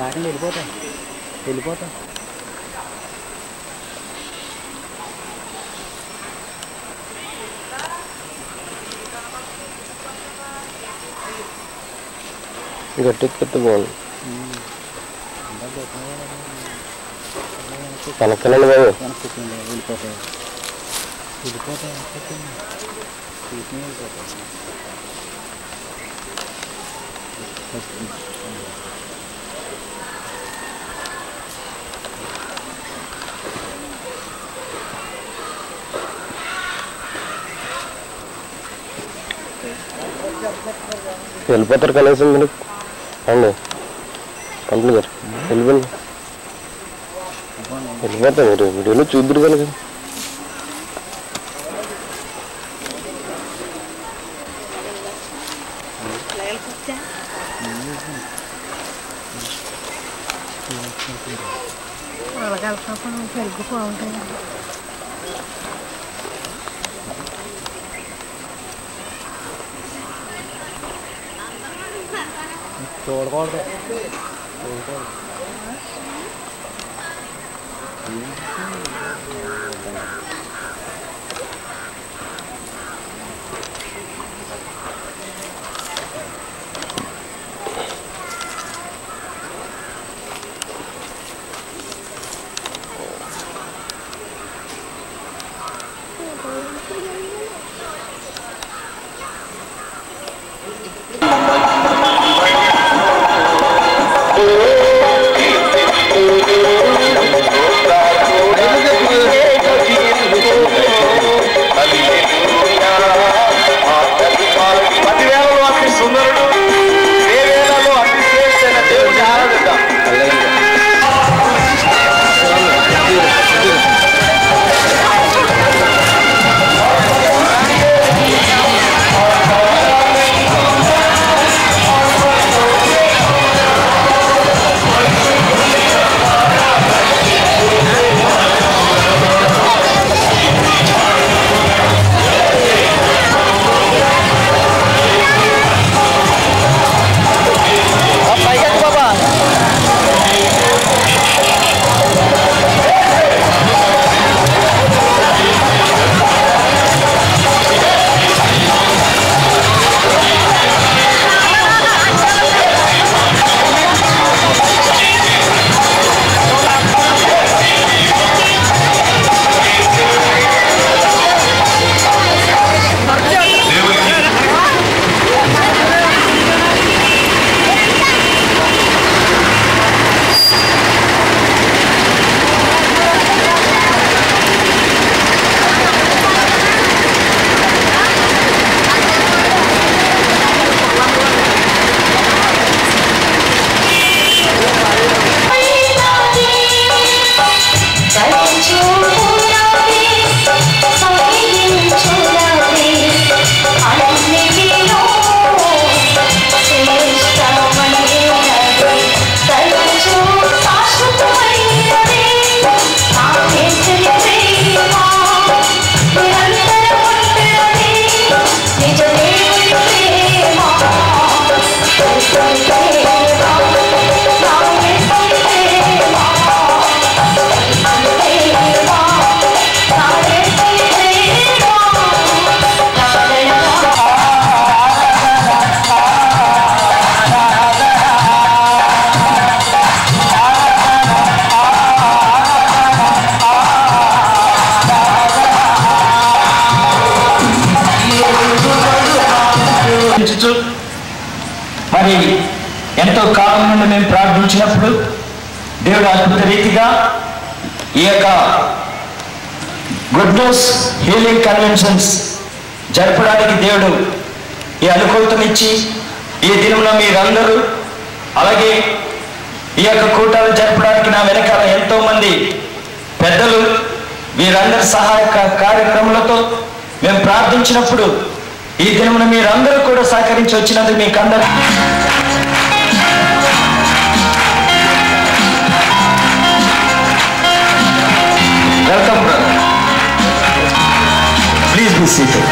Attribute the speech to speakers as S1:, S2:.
S1: రాకండి వెళ్ళిపోతా వెళ్ళిపోతా
S2: గట్టి కట్టి బాగుంది వెనక్కెళ్ళండి బాబు
S1: వెనక్కి వెళ్ళిపోతాయి వెళ్ళిపోతాయి వెళ్ళిపోతాయి
S2: వెళ్ళిపోతారు కనీసం మీరు. అండి కంపెనీ గారు. వెళ్ళిపోండి. వెళ్ళిపోతాం మీరు. వీడియోలో చూద్దరు కనుక.
S3: అలాగే వెళ్ళిపోతాం Todo el gordo. Todo.
S4: ప్రార్థించుచు మరి ఎంతో కాలం నుండి మేము ప్రార్థించినప్పుడు దేవుడు అద్భుత రీతిగా ఈ యొక్క గుడ్ న్యూస్ హీలింగ్ కన్వెన్షన్స్ జరపడానికి దేవుడు ఈ అనుకూలతనిచ్చి ఈ దినంలో మీరందరూ అలాగే ఈ యొక్క కూటాలు జరపడానికి నా వెనకాల ఎంతో మంది పెద్దలు వీరందరి సహాయక కార్యక్రమాలతో మేము ప్రార్థించినప్పుడు ఈ దినమున మీరందరూ కూడా సహకరించి వచ్చినందుకు మీకు అందరూ welcome brother please be seated